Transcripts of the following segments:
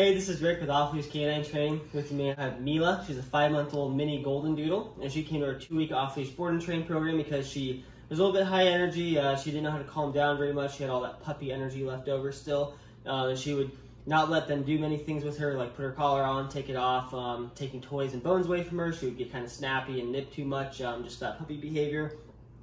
Hey, this is Rick with Leash K9 Training. With me, I have Mila. She's a five month old mini golden doodle, and she came to our two week off leash board and train program because she was a little bit high energy. Uh, she didn't know how to calm down very much. She had all that puppy energy left over still. Uh, she would not let them do many things with her, like put her collar on, take it off, um, taking toys and bones away from her. She would get kind of snappy and nip too much, um, just that puppy behavior.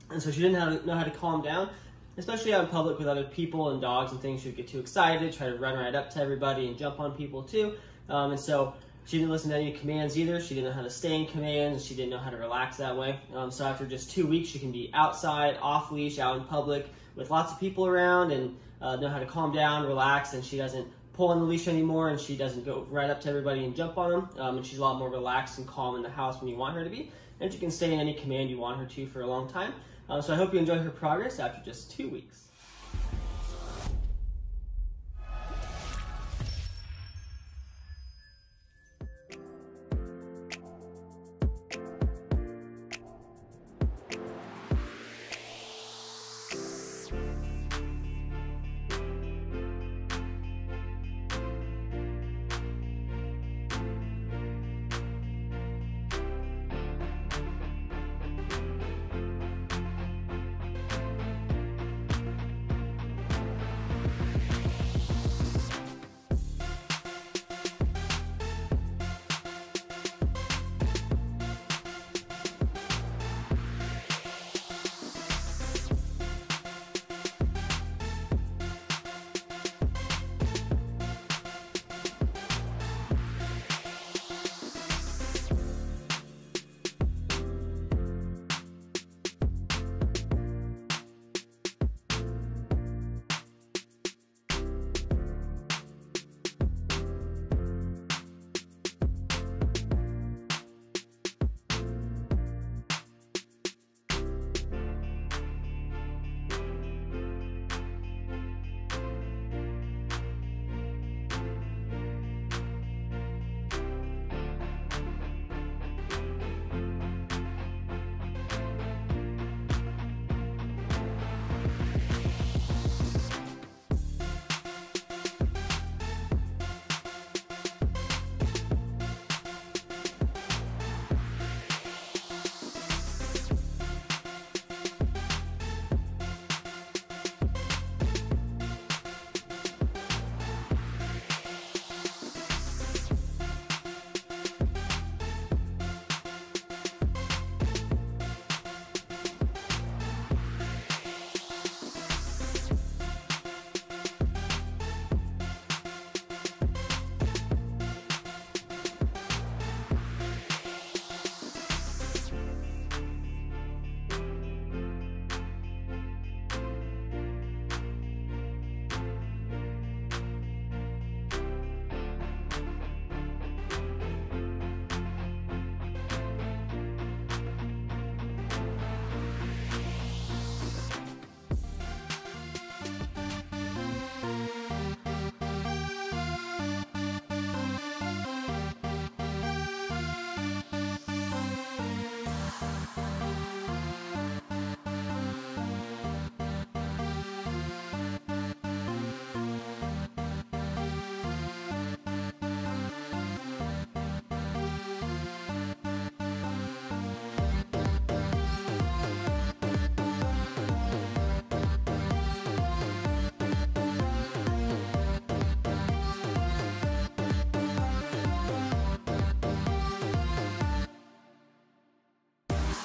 And so she didn't know how to calm down especially out in public with other people and dogs and things, she would get too excited, try to run right up to everybody and jump on people too. Um, and so she didn't listen to any commands either. She didn't know how to stay in commands. She didn't know how to relax that way. Um, so after just two weeks, she can be outside, off leash, out in public with lots of people around and uh, know how to calm down, relax, and she doesn't pull on the leash anymore and she doesn't go right up to everybody and jump on them. Um, and she's a lot more relaxed and calm in the house when you want her to be. And she can stay in any command you want her to for a long time. Um, so I hope you enjoy her progress after just two weeks.